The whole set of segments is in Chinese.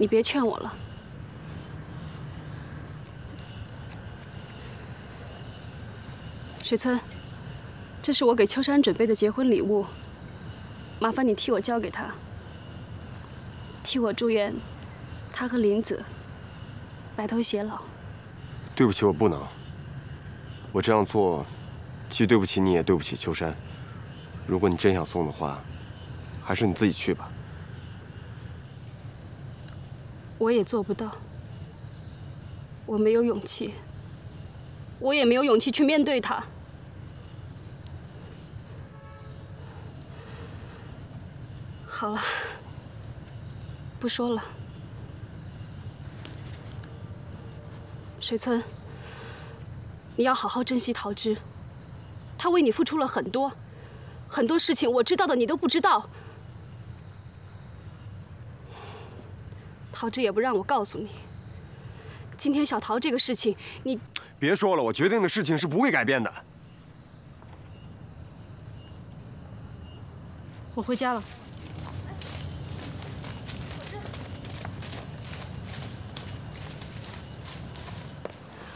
你别劝我了。水村，这是我给秋山准备的结婚礼物，麻烦你替我交给他，替我祝愿他和林子白头偕老。对不起，我不能。我这样做，既对不起你，也对不起秋山。如果你真想送的话，还是你自己去吧。我也做不到，我没有勇气，我也没有勇气去面对他。好了，不说了。水村，你要好好珍惜桃枝，他为你付出了很多，很多事情我知道的你都不知道。桃枝也不让我告诉你，今天小桃这个事情，你别说了，我决定的事情是不会改变的。我回家了。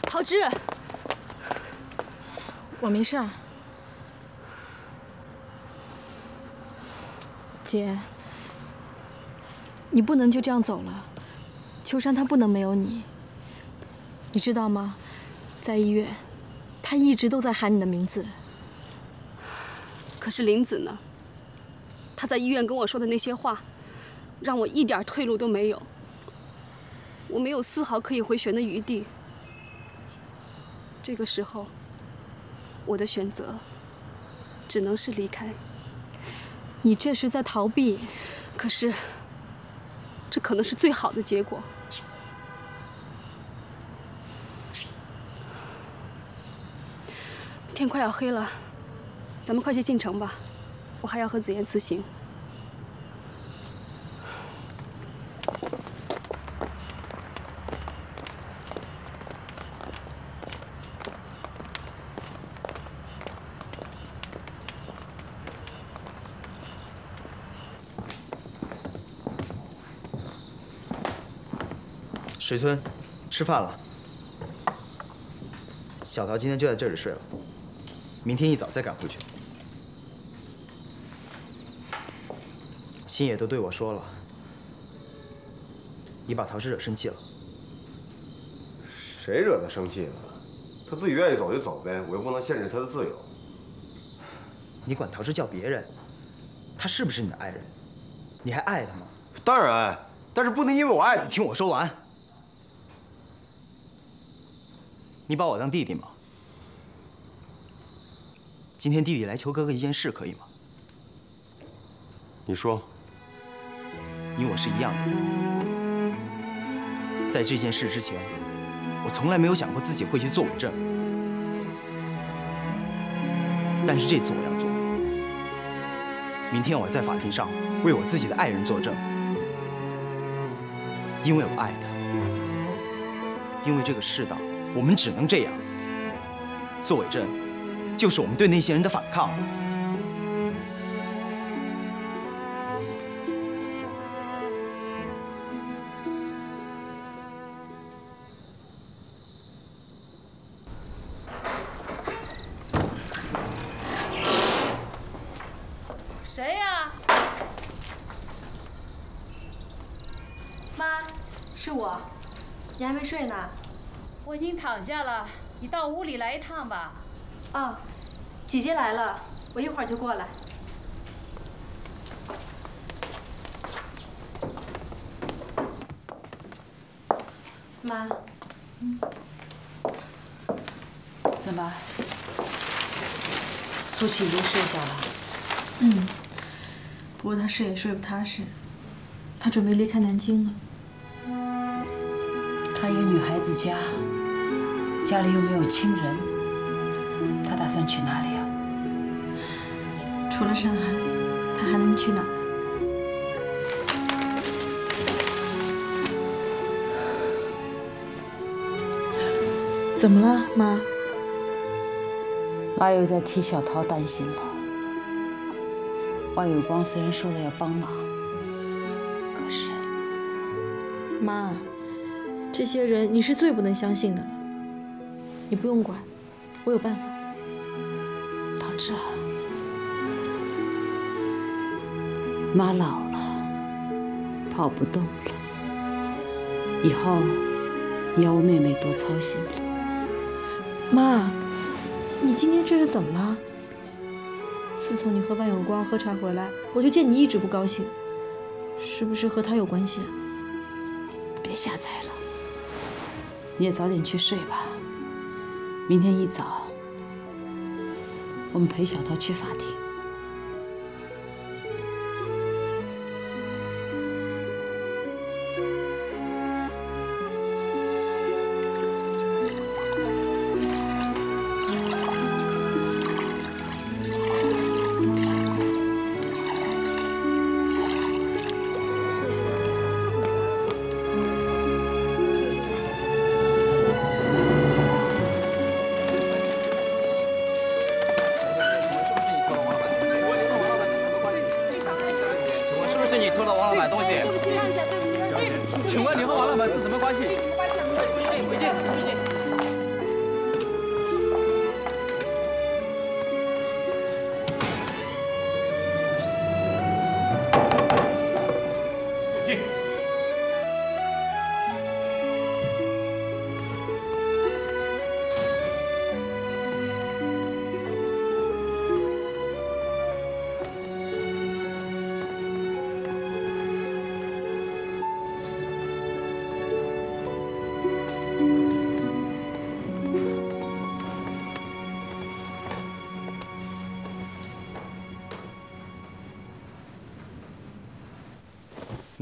桃枝，我没事，姐，你不能就这样走了。秋山他不能没有你，你知道吗？在医院，他一直都在喊你的名字。可是林子呢？他在医院跟我说的那些话，让我一点退路都没有。我没有丝毫可以回旋的余地。这个时候，我的选择只能是离开。你这是在逃避，可是这可能是最好的结果。天快要黑了，咱们快些进城吧，我还要和紫妍辞行。水村，吃饭了。小桃今天就在这里睡了，明天一早再赶回去。星野都对我说了，你把桃枝惹生气了。谁惹他生气了？他自己愿意走就走呗，我又不能限制他的自由。你管桃枝叫别人，他是不是你的爱人？你还爱他吗？当然爱，但是不能因为我爱他。你听我说完。你把我当弟弟吗？今天弟弟来求哥哥一件事，可以吗？你说。你我是一样的人，在这件事之前，我从来没有想过自己会去做伪证。但是这次我要做。明天我在法庭上为我自己的爱人作证，因为我爱他，因为这个世道。我们只能这样。做伪证，就是我们对那些人的反抗。谁呀？妈，是我。你还没睡呢？我已经躺下了，你到屋里来一趟吧。啊，姐姐来了，我一会儿就过来。妈，嗯，怎么？苏琪已经睡下了。嗯，不过她睡也睡不踏实，她准备离开南京了。她一个女孩子家。家里又没有亲人，他打算去哪里啊？除了上海，他还能去哪？怎么了，妈？妈又在替小桃担心了。万有光虽然说了要帮忙，可是妈，这些人你是最不能相信的了。你不用管，我有办法。到这，妈老了，跑不动了，以后你要为妹妹多操心了。妈，你今天这是怎么了？自从你和万有光喝茶回来，我就见你一直不高兴，是不是和他有关系啊？别瞎猜了，你也早点去睡吧。明天一早，我们陪小涛去法庭。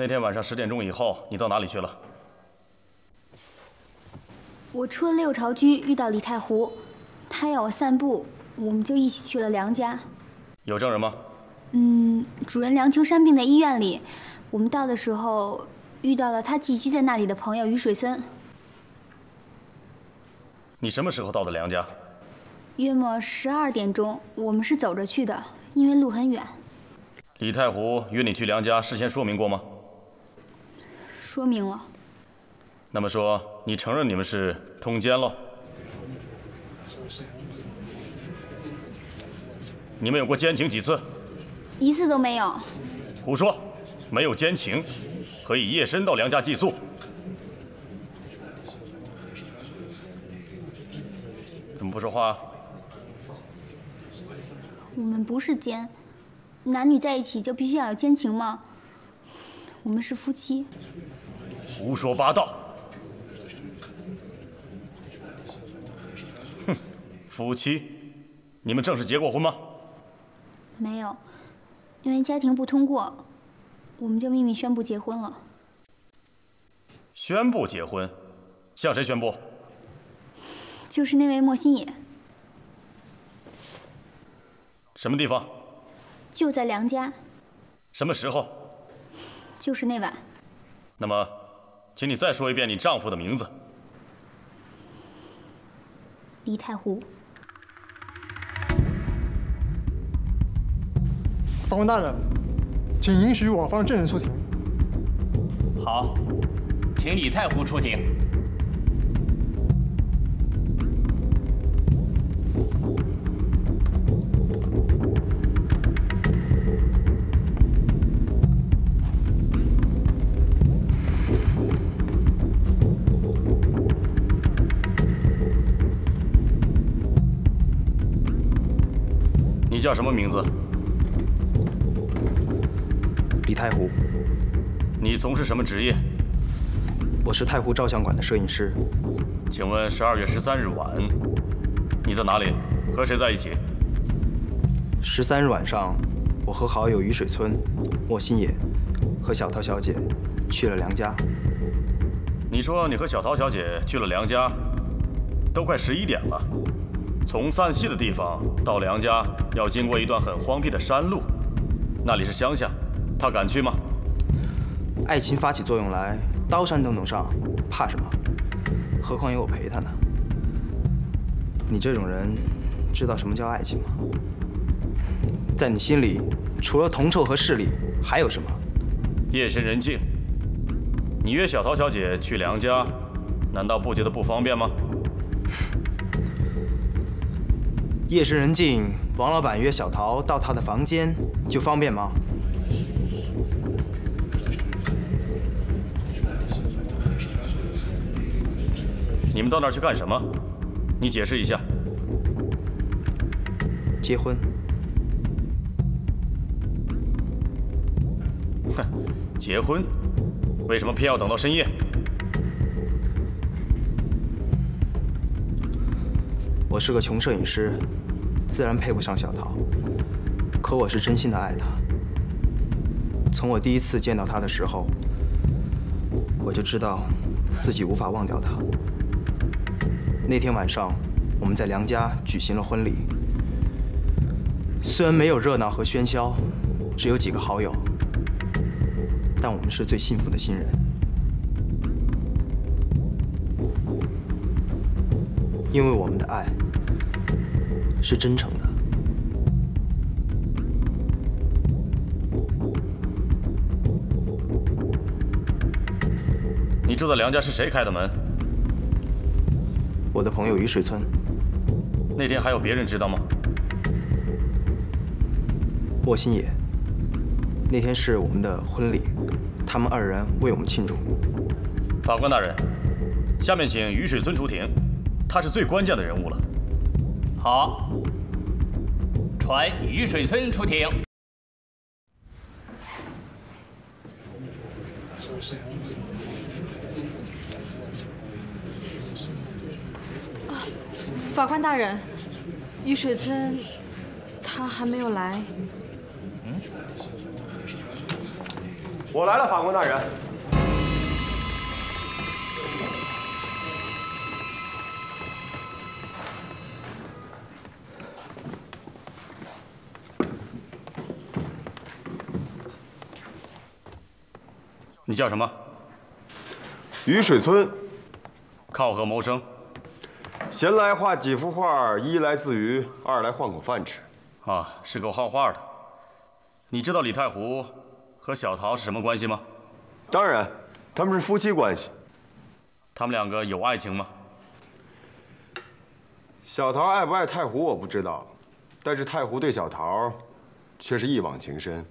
那天晚上十点钟以后，你到哪里去了？我出了六朝居，遇到李太湖，他要我散步，我们就一起去了梁家。有证人吗？嗯，主人梁秋山病在医院里，我们到的时候遇到了他寄居在那里的朋友于水村。你什么时候到的梁家？约莫十二点钟，我们是走着去的，因为路很远。李太湖约你去梁家，事先说明过吗？说明了，那么说，你承认你们是通奸了？你们有过奸情几次？一次都没有。胡说，没有奸情，可以夜深到梁家寄宿？怎么不说话？我们不是奸，男女在一起就必须要有奸情吗？我们是夫妻。胡说八道！哼，夫妻，你们正式结过婚吗？没有，因为家庭不通过，我们就秘密宣布结婚了。宣布结婚，向谁宣布？就是那位莫心野，什么地方？就在梁家，什么时候？就是那晚。那么，请你再说一遍你丈夫的名字。李太湖。法官大人，请允许我方证人出庭。好，请李太湖出庭。叫什么名字？李太湖，你从事什么职业？我是太湖照相馆的摄影师。请问十二月十三日晚，你在哪里？和谁在一起？十三日晚上，我和好友于水村、莫心野和小桃小姐去了梁家。你说你和小桃小姐去了梁家，都快十一点了，从散戏的地方到梁家要经过一段很荒僻的山路，那里是乡下，他敢去吗？爱情发起作用来，刀山都能上，怕什么？何况有我陪他呢。你这种人，知道什么叫爱情吗？在你心里，除了铜臭和势力，还有什么？夜深人静，你约小桃小姐去梁家，难道不觉得不方便吗？夜深人静，王老板约小桃到他的房间，就方便吗？你们到那儿去干什么？你解释一下。结婚。哼，结婚？为什么偏要等到深夜？我是个穷摄影师，自然配不上小桃。可我是真心的爱她。从我第一次见到她的时候，我就知道自己无法忘掉她。那天晚上，我们在梁家举行了婚礼。虽然没有热闹和喧嚣，只有几个好友，但我们是最幸福的新人。因为我们的爱是真诚的。你住的梁家是谁开的门？我的朋友于水村。那天还有别人知道吗？莫新野。那天是我们的婚礼，他们二人为我们庆祝。法官大人，下面请于水村出庭，他是最关键的人物了。好，传于水村出庭。啊法官大人，雨水村他还没有来。嗯，我来了，法官大人。你叫什么？雨水村。靠河谋生？闲来画几幅画，一来自娱，二来换口饭吃。啊，是个画画的。你知道李太湖和小桃是什么关系吗？当然，他们是夫妻关系。他们两个有爱情吗？小桃爱不爱太湖我不知道，但是太湖对小桃却是一往情深。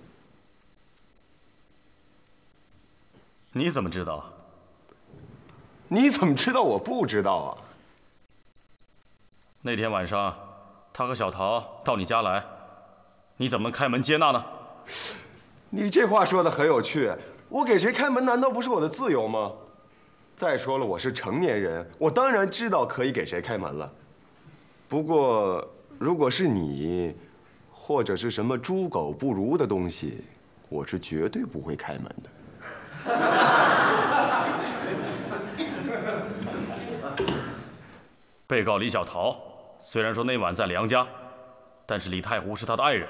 你怎么知道？你怎么知道我不知道啊？那天晚上，他和小桃到你家来，你怎么能开门接纳呢？你这话说的很有趣。我给谁开门，难道不是我的自由吗？再说了，我是成年人，我当然知道可以给谁开门了。不过，如果是你，或者是什么猪狗不如的东西，我是绝对不会开门的。被告李小桃虽然说那晚在梁家，但是李太湖是他的爱人，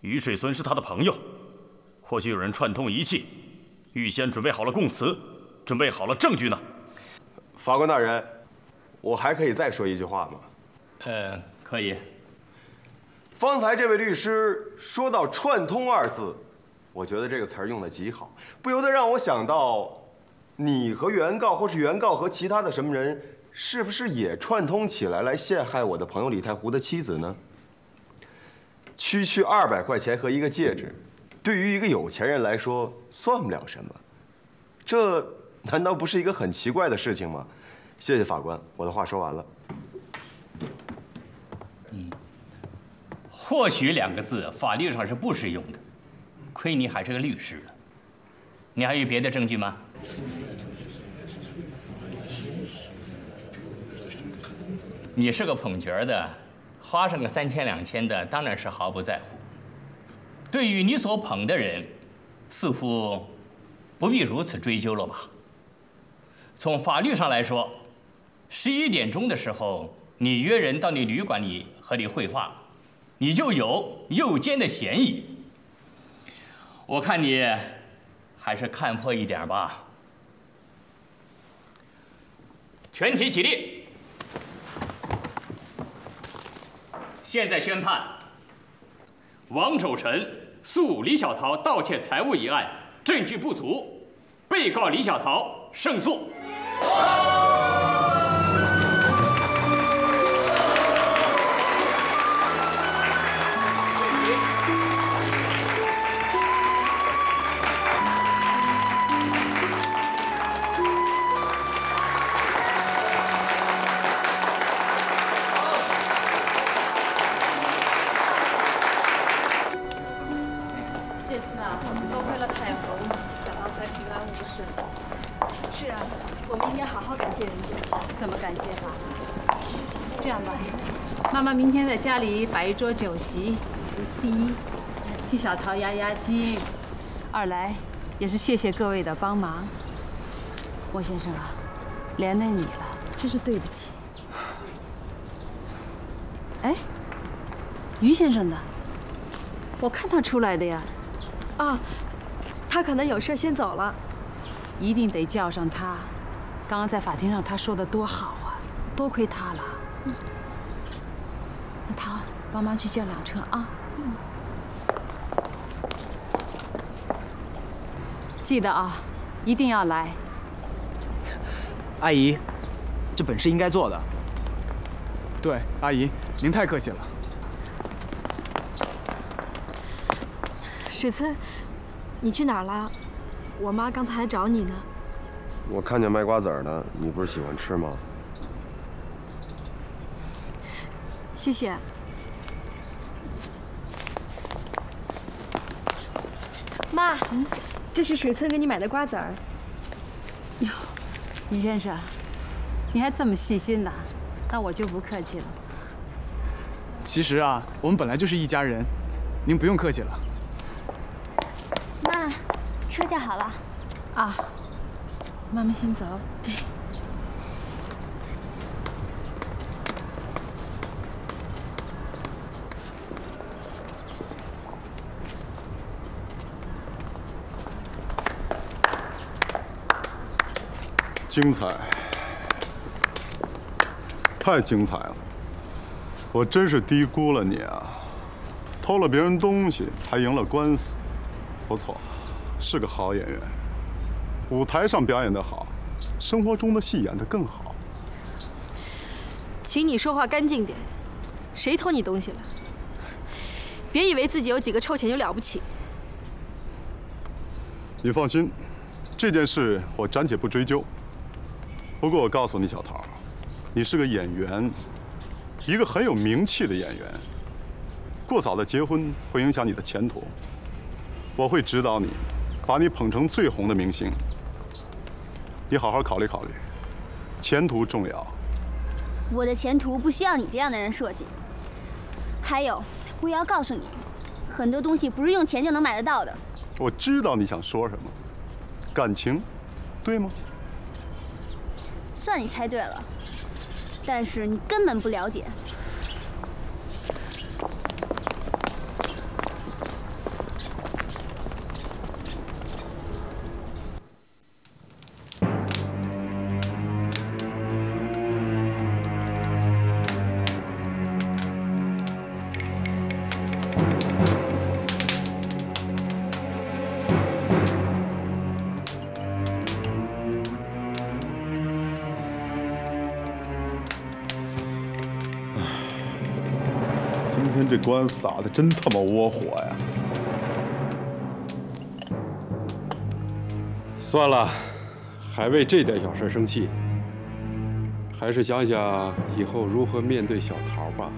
于水村是他的朋友，或许有人串通一气，预先准备好了供词，准备好了证据呢。法官大人，我还可以再说一句话吗？呃，可以。方才这位律师说到“串通”二字，我觉得这个词儿用的极好，不由得让我想到，你和原告，或是原告和其他的什么人。是不是也串通起来来陷害我的朋友李太湖的妻子呢？区区二百块钱和一个戒指，对于一个有钱人来说算不了什么，这难道不是一个很奇怪的事情吗？谢谢法官，我的话说完了。嗯，或许两个字法律上是不适用的，亏你还是个律师。你还有别的证据吗？你是个捧角的，花上个三千两千的，当然是毫不在乎。对于你所捧的人，似乎不必如此追究了吧？从法律上来说，十一点钟的时候，你约人到你旅馆里和你会话，你就有诱奸的嫌疑。我看你还是看破一点吧。全体起立。现在宣判：王守臣诉李小桃盗窃财物一案证据不足，被告李小桃胜诉。家里摆一桌酒席，第一替小桃压压惊，二来也是谢谢各位的帮忙。莫先生啊，连累你了，真是对不起。哎，于先生呢？我看他出来的呀。啊，他可能有事先走了。一定得叫上他。刚刚在法庭上他说的多好啊，多亏他了。帮忙去叫辆车啊。记得啊，一定要来。阿姨，这本是应该做的。对，阿姨，您太客气了。史村，你去哪儿了？我妈刚才还找你呢。我看见卖瓜子儿的，你不是喜欢吃吗？谢谢。妈，这是水村给你买的瓜子儿。哟，于先生，你还这么细心呢，那我就不客气了。其实啊，我们本来就是一家人，您不用客气了。妈，车架好了。啊，妈妈先走。精彩，太精彩了！我真是低估了你啊！偷了别人东西，还赢了官司，不错，是个好演员。舞台上表演的好，生活中的戏演得更好。请你说话干净点，谁偷你东西了？别以为自己有几个臭钱就了不起。你放心，这件事我暂且不追究。不过我告诉你，小桃，你是个演员，一个很有名气的演员。过早的结婚会影响你的前途。我会指导你，把你捧成最红的明星。你好好考虑考虑，前途重要。我的前途不需要你这样的人设计。还有，我也要告诉你，很多东西不是用钱就能买得到的。我知道你想说什么，感情，对吗？算你猜对了，但是你根本不了解。官司打的真他妈窝火呀！算了，还为这点小事生气，还是想想以后如何面对小桃吧。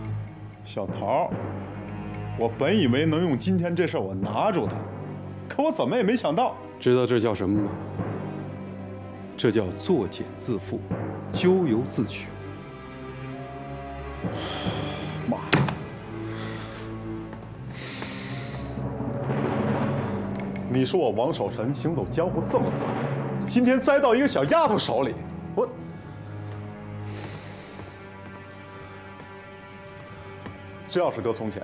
小桃，我本以为能用今天这事儿我拿住他，可我怎么也没想到。知道这叫什么吗？这叫作茧自缚，咎由自取。你说我王守臣行走江湖这么多年，今天栽到一个小丫头手里，我……这要是搁从前，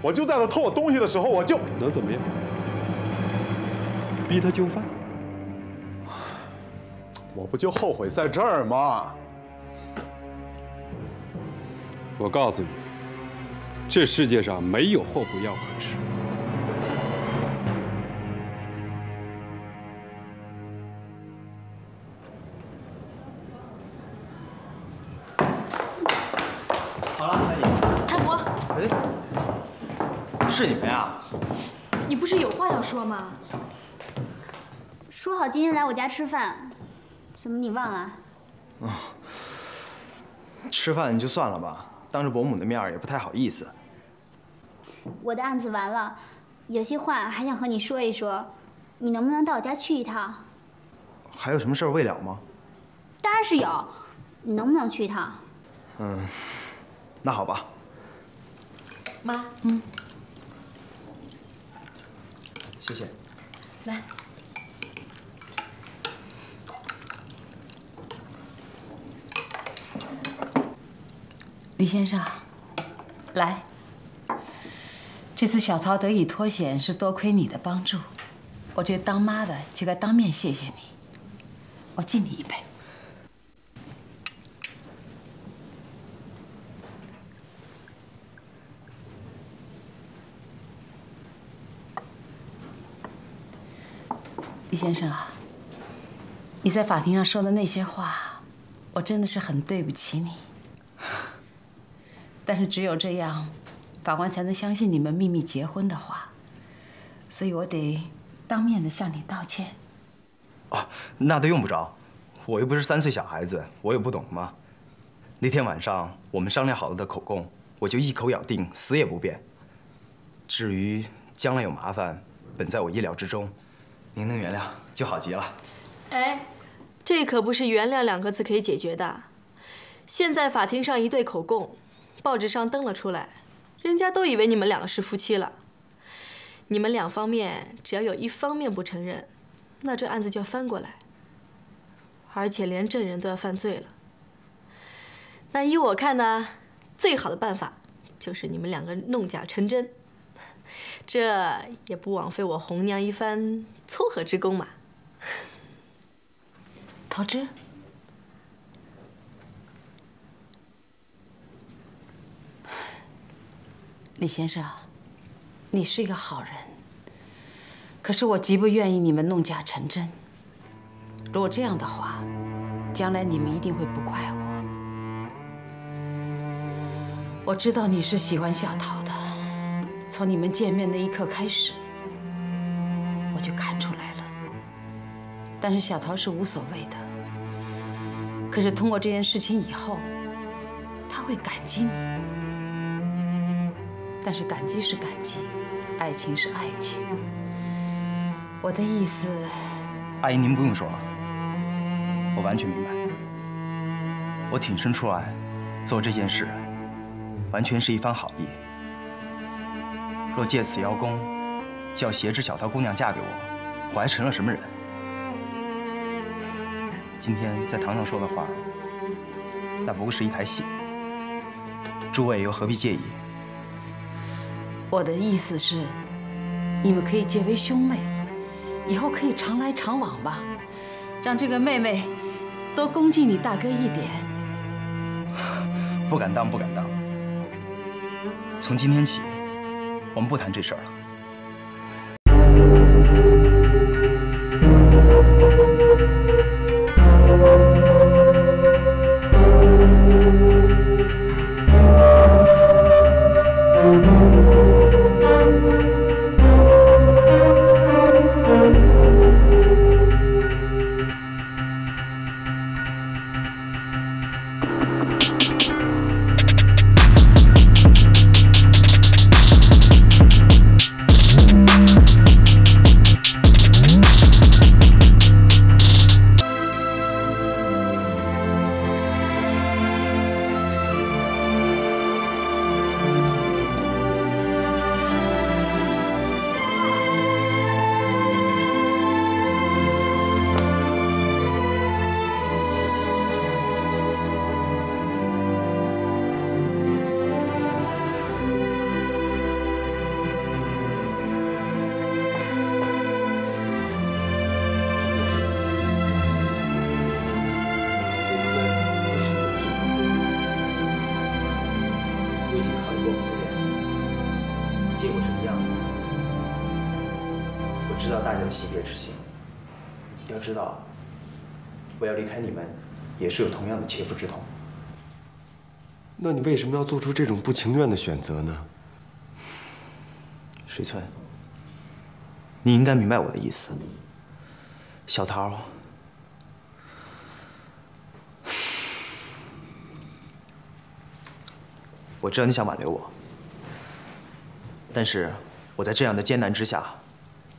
我就在他偷我东西的时候，我就能怎么样？逼他就范？我不就后悔在这儿吗？我告诉你，这世界上没有后悔药可吃。好今天来我家吃饭，怎么你忘了？哦，吃饭就算了吧，当着伯母的面也不太好意思。我的案子完了，有些话还想和你说一说，你能不能到我家去一趟？还有什么事儿未了吗？当然是有，你能不能去一趟？嗯，那好吧。妈，嗯，谢谢。来，李先生，来。这次小桃得以脱险，是多亏你的帮助。我这当妈的就该当面谢谢你。我敬你一杯。李先生啊，你在法庭上说的那些话，我真的是很对不起你。但是只有这样，法官才能相信你们秘密结婚的话，所以我得当面的向你道歉。哦，那都用不着，我又不是三岁小孩子，我有不懂吗？那天晚上我们商量好了的口供，我就一口咬定，死也不变。至于将来有麻烦，本在我意料之中，您能原谅就好极了。哎，这可不是“原谅”两个字可以解决的。现在法庭上一对口供，报纸上登了出来，人家都以为你们两个是夫妻了。你们两方面只要有一方面不承认，那这案子就要翻过来，而且连证人都要犯罪了。那依我看呢，最好的办法就是你们两个弄假成真，这也不枉费我红娘一番撮合之功嘛。桃枝，李先生，你是一个好人，可是我极不愿意你们弄假成真。如果这样的话，将来你们一定会不快活。我知道你是喜欢小桃的，从你们见面那一刻开始，我就看出来了。但是小桃是无所谓的。可是通过这件事情以后，他会感激你。但是感激是感激，爱情是爱情。我的意思，阿姨您不用说了，我完全明白。我挺身出来做这件事，完全是一番好意。若借此邀功，就要挟制小桃姑娘嫁给我，我还成了什么人？今天在堂上说的话，那不过是一台戏，诸位又何必介意？我的意思是，你们可以结为兄妹，以后可以常来常往吧，让这个妹妹多恭敬你大哥一点。不敢当，不敢当。从今天起，我们不谈这事儿了。惜别之情，要知道，我要离开你们，也是有同样的切肤之痛。那你为什么要做出这种不情愿的选择呢？水村，你应该明白我的意思。小桃，我知道你想挽留我，但是我在这样的艰难之下，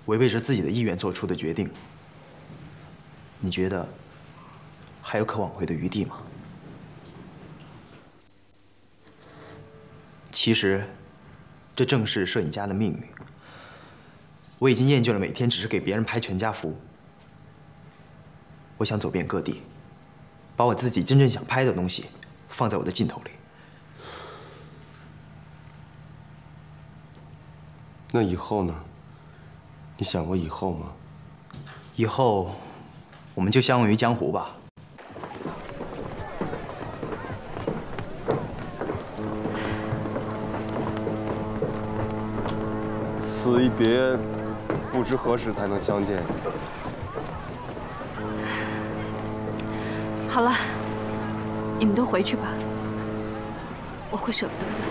违背着自己的意愿做出的决定，你觉得还有可挽回的余地吗？其实，这正是摄影家的命运。我已经厌倦了每天只是给别人拍全家福。我想走遍各地，把我自己真正想拍的东西放在我的镜头里。那以后呢？你想过以后吗？以后，我们就相忘于江湖吧。此一别，不知何时才能相见。好了，你们都回去吧，我会舍不得的。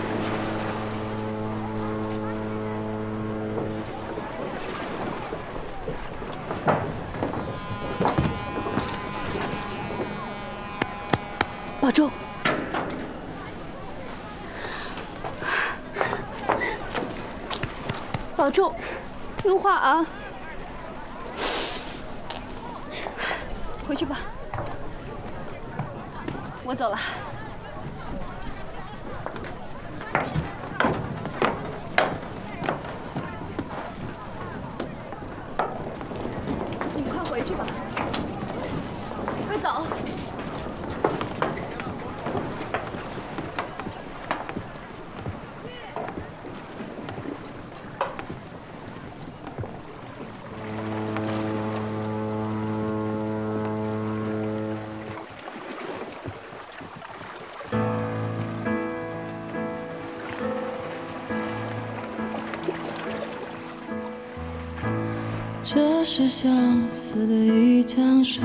这是相思的一江水，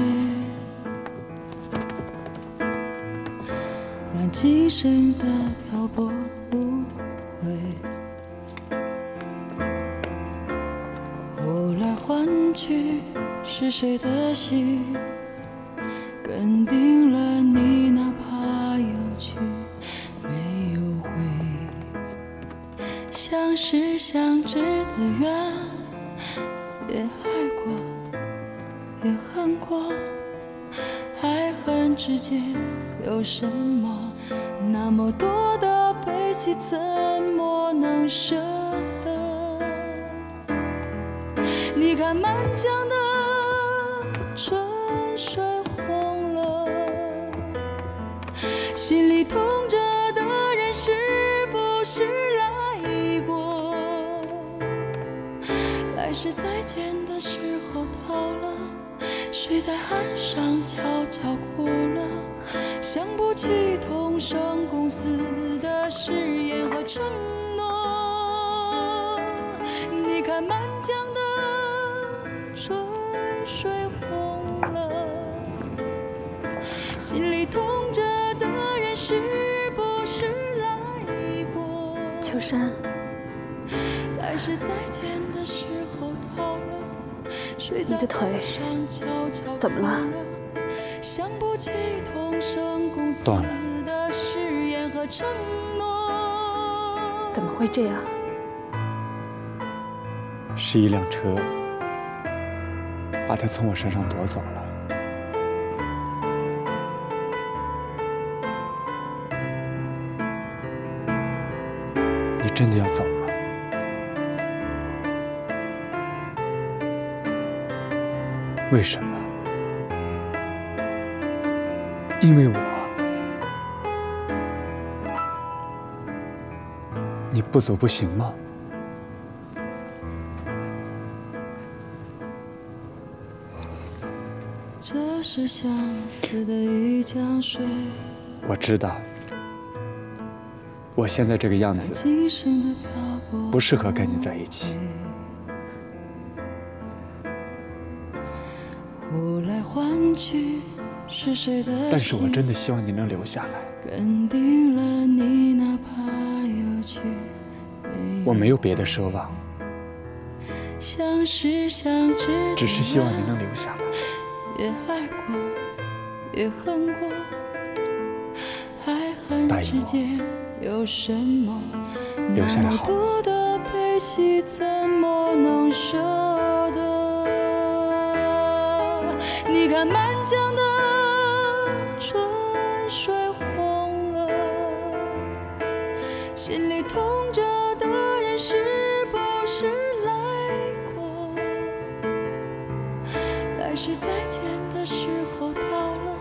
让今生的漂泊无悔。呼来换取是谁的心，更定了你，哪怕有去没有回。相识相知的缘。也爱过，也恨过，爱恨之间有什么？那么多的悲喜，怎么能舍得？你看满江在岸上悄悄哭了？想不起同生共死的誓言和承诺。你看满江的春水红了，心里痛着的人是不是来过？秋山，来时再见的时候到了，你的腿怎么了？想不起同生共死的誓言和承诺。怎么会这样？是一辆车把它从我身上夺走了。你真的要走为什么？因为我。你不走不行吗？这是相思的一江水。我知道，我现在这个样子不适合跟你在一起。但是我真的希望你能留下来。我没有别的奢望，只是希望你能留下来。也爱过，也恨过，爱恨答应我之间有什么？留下来好吗你看满江的春水红了，心里痛着的人是不是来过？来时再见的时候到了，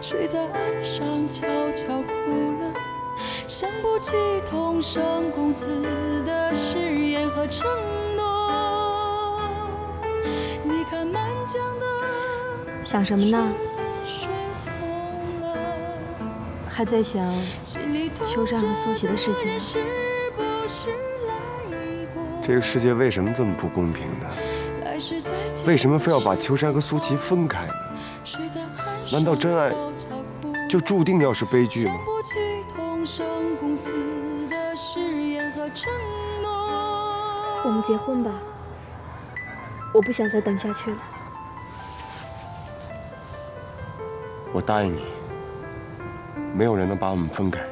谁在岸上悄悄哭了？想不起同生共死的誓言和承诺。想什么呢？还在想秋山和苏琪的事情？这个世界为什么这么不公平呢？为什么非要把秋山和苏琪分开呢？难道真爱就注定要是悲剧吗。我们结婚吧，我不想再等下去了。我答应你，没有人能把我们分开，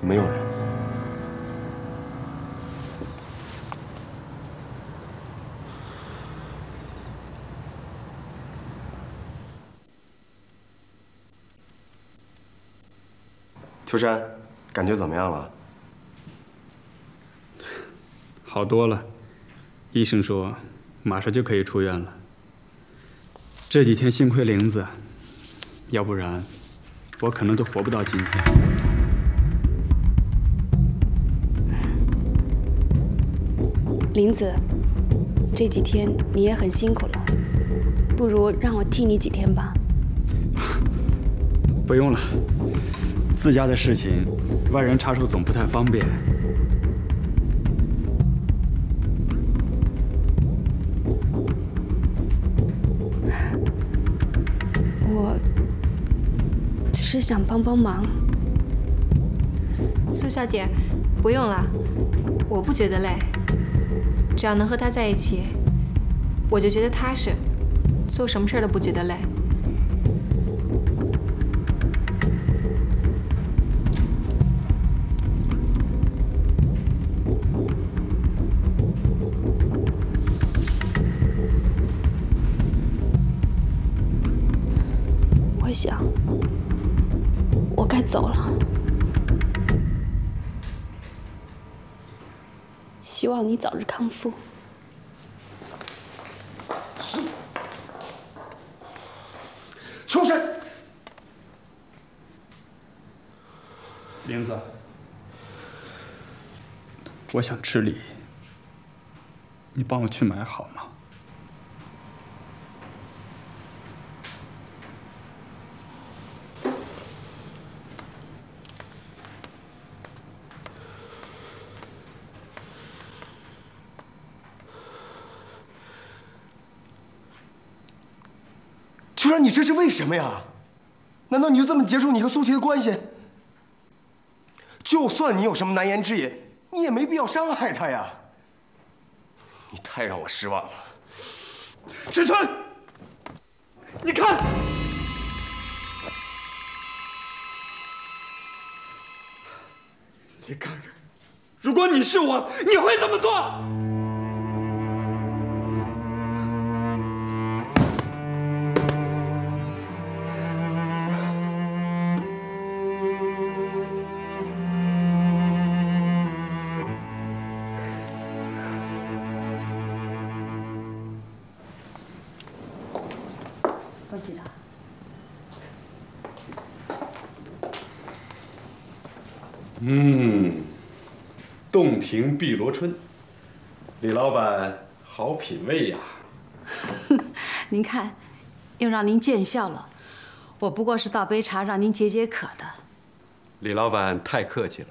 没有人。秋山，感觉怎么样了？好多了，医生说马上就可以出院了。这几天幸亏玲子，要不然我可能都活不到今天。林子，这几天你也很辛苦了，不如让我替你几天吧。不用了，自家的事情，外人插手总不太方便。是想帮帮忙。苏小姐，不用了，我不觉得累。只要能和他在一起，我就觉得踏实，做什么事儿都不觉得累。我想，走了。希望你早日康复。出去，玲子，我想吃梨，你帮我去买好吗？为什么呀？难道你就这么结束你和苏琪的关系？就算你有什么难言之隐，你也没必要伤害她呀。你太让我失望了，志村，你看，你看看，如果你是我，你会怎么做？洞庭碧螺春，李老板好品味呀。您看，又让您见笑了。我不过是倒杯茶让您解解渴的。李老板太客气了。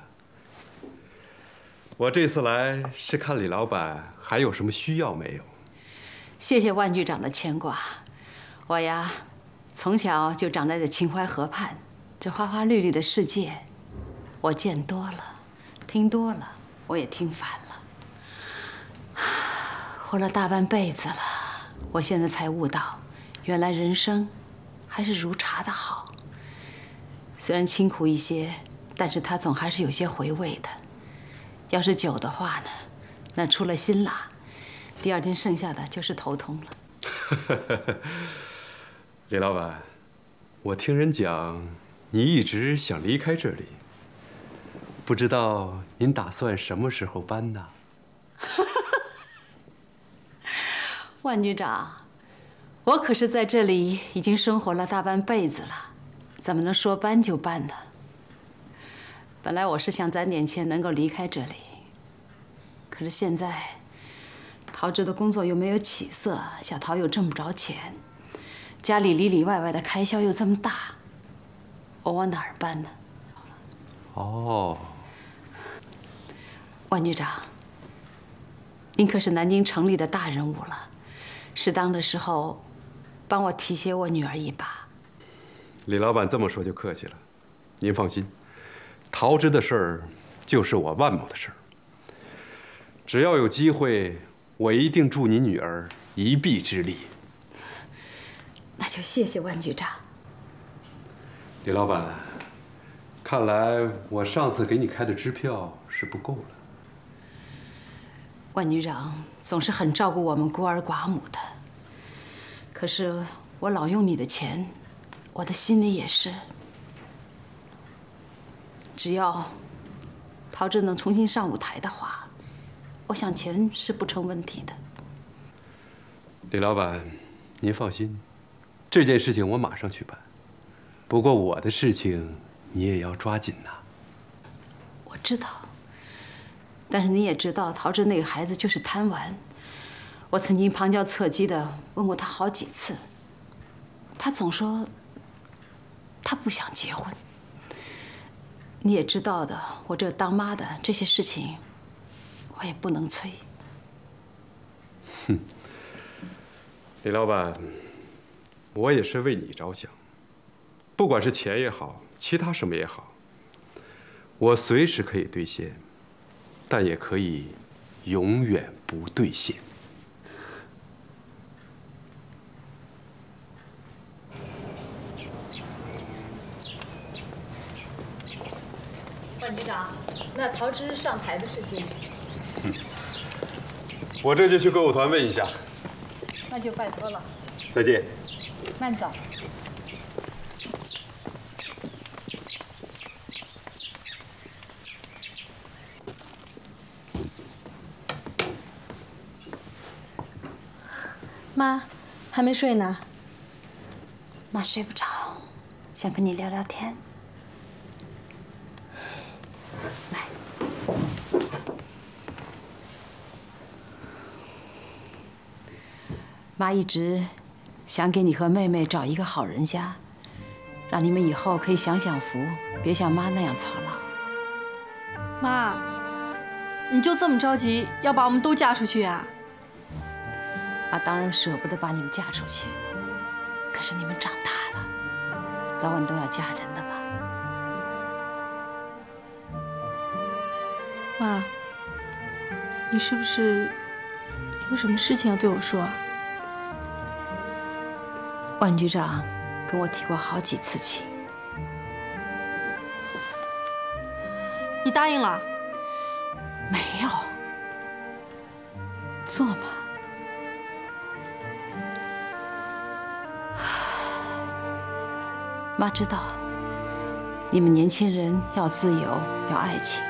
我这次来是看李老板还有什么需要没有。谢谢万局长的牵挂。我呀，从小就长在这秦淮河畔，这花花绿绿的世界，我见多了，听多了，我也听烦了。活了大半辈子了，我现在才悟到，原来人生还是如茶的好。虽然清苦一些，但是它总还是有些回味的。要是酒的话呢，那出了辛辣，第二天剩下的就是头痛了。李老板，我听人讲，你一直想离开这里，不知道您打算什么时候搬呢？万局长，我可是在这里已经生活了大半辈子了，怎么能说搬就搬呢？本来我是想攒点钱能够离开这里，可是现在陶志的工作又没有起色，小陶又挣不着钱。家里里里外外的开销又这么大，我往哪儿搬呢？哦，万局长，您可是南京城里的大人物了，适当的时候帮我提携我女儿一把。李老板这么说就客气了，您放心，桃枝的事儿就是我万某的事儿。只要有机会，我一定助你女儿一臂之力。那就谢谢万局长。李老板，看来我上次给你开的支票是不够了。万局长总是很照顾我们孤儿寡母的，可是我老用你的钱，我的心里也是。只要陶志能重新上舞台的话，我想钱是不成问题的。李老板，您放心。这件事情我马上去办，不过我的事情你也要抓紧呐。我知道，但是你也知道，陶志那个孩子就是贪玩。我曾经旁敲侧击的问过他好几次，他总说他不想结婚。你也知道的，我这当妈的这些事情，我也不能催。哼，李老板。我也是为你着想，不管是钱也好，其他什么也好，我随时可以兑现，但也可以永远不兑现。万局长，那陶之上台的事情，我这就去歌舞团问一下。那就拜托了。再见。慢走。妈，还没睡呢。妈睡不着，想跟你聊聊天。来，妈一直。想给你和妹妹找一个好人家，让你们以后可以享享福，别像妈那样操劳。妈，你就这么着急要把我们都嫁出去啊？妈当然舍不得把你们嫁出去，可是你们长大了，早晚都要嫁人的吧？妈，你是不是有什么事情要对我说？万局长跟我提过好几次亲，你答应了？没有，做嘛。妈知道，你们年轻人要自由，要爱情，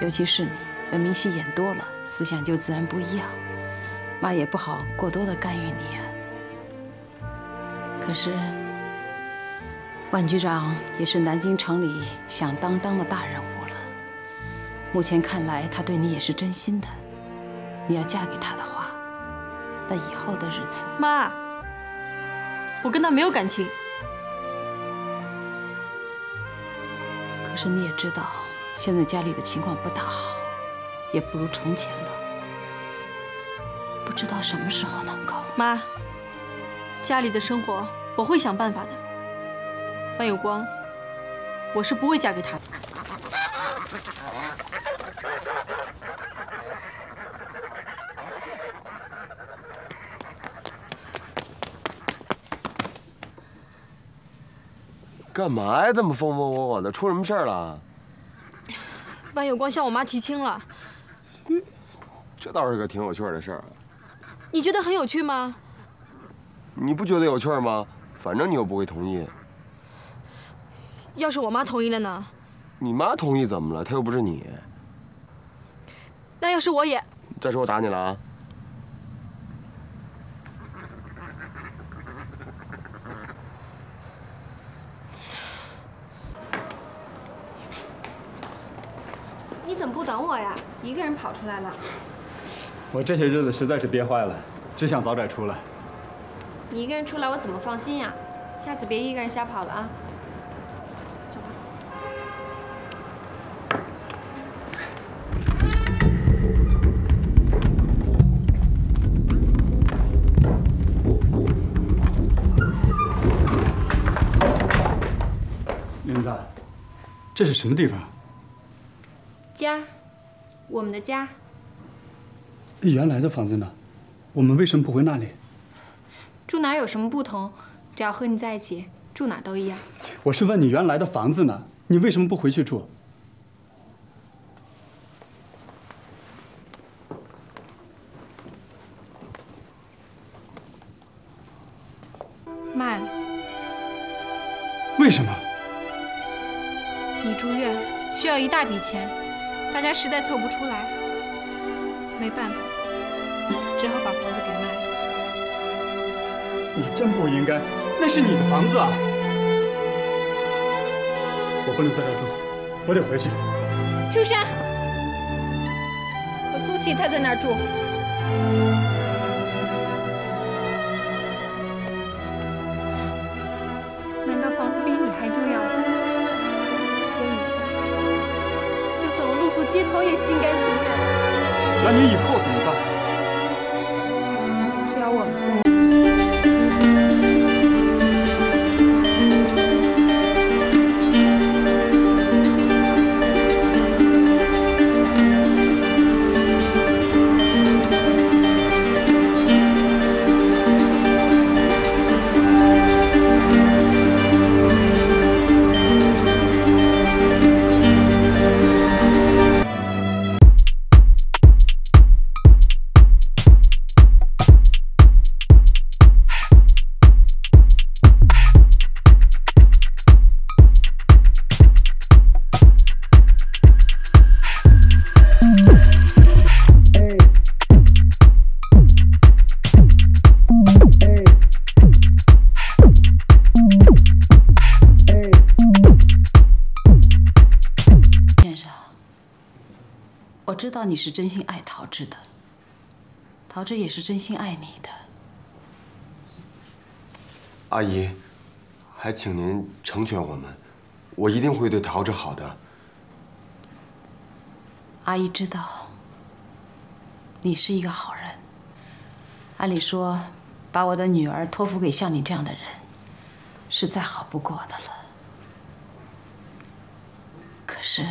尤其是你，文明戏演多了，思想就自然不一样。妈也不好过多的干预你啊。可是，万局长也是南京城里响当当的大人物了。目前看来，他对你也是真心的。你要嫁给他的话，那以后的日子……妈，我跟他没有感情。可是你也知道，现在家里的情况不大好，也不如从前了。不知道什么时候能够……妈，家里的生活。我会想办法的。万有光，我是不会嫁给他的。干嘛呀？这么风风火火的，出什么事儿了？万有光向我妈提亲了，这倒是个挺有趣的事儿。你觉得很有趣吗？你不觉得有趣吗？反正你又不会同意。要是我妈同意了呢？你妈同意怎么了？她又不是你。那要是我也……再说我打你了啊！你怎么不等我呀？一个人跑出来了。我这些日子实在是憋坏了，只想早点出来。你一个人出来，我怎么放心呀？下次别一个人瞎跑了啊！走吧。林子，这是什么地方？家，我们的家。原来的房子呢？我们为什么不回那里？住哪有什么不同？只要和你在一起，住哪都一样。我是问你原来的房子呢，你为什么不回去住？卖了。为什么？你住院需要一大笔钱，大家实在凑不出来，没办法，只好把房子给卖了。你真不应该，那是你的房子啊！我不能在这住，我得回去。秋山，可苏琪她在那儿住。你是真心爱桃枝的，桃枝也是真心爱你的。阿姨，还请您成全我们，我一定会对桃枝好的。阿姨知道你是一个好人，按理说，把我的女儿托付给像你这样的人，是再好不过的了。可是。